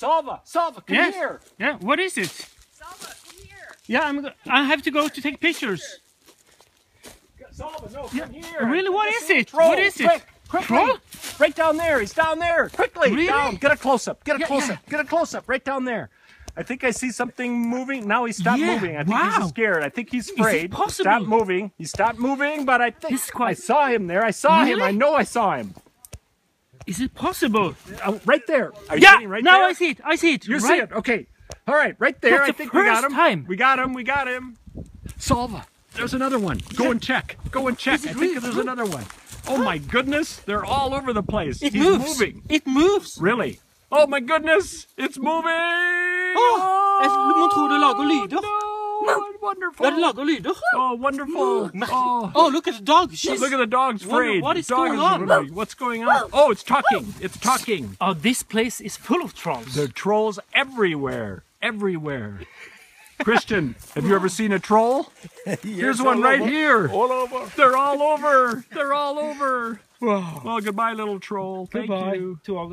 Salva, Salva, come Yes. here. Yeah, what is it? Salva, come here. Yeah, I'm. I have to go to take pictures. Salva, no, come Yeah, here. really, what This it? Troll. What is it? Quick, quickly. Troll? Right down there. He's down there. Quickly. Really? Down. Get a close up. Get a Yeah, close yeah. up. Get a close up. Right down there. I think I see something moving. Now he stopped Yeah, moving. I think wow. he's scared. I think he's afraid. possible? Stopped moving. He stopped moving, but I think quite- I saw him there. I saw him. I know I saw him. Is it possible? Oh, right there. Are you Yeah, right now there? I see it. I see it. You right. see it? Okay. All right, right there. That's I the think we got first him. time. We got him. We got him. Salva. There's another one. Go and check. Go and check. Is it I think really there's another one. Oh my goodness. They're all over the place. It He's moves. moving. It moves. Really? Oh my goodness. It's moving. Oh, Åh, jeg skulle- man tror det lager lyder. No. Wonderful. Ja, det lager lyder. Oh, wonderful. Mm. Oh. Oh, look at the dog. She's... Look at the dog's Wonder afraid. what is Dog going on? really- What's going on? Oh, it's talking. It's talking. Oh, this place is full of trolls. There are trolls everywhere. Everywhere. Christian, have you ever seen a troll? yes, Here's one right here. All over. They're all over. They're all over. Wow. Well, goodbye, little troll. Thank Goodbye you. to all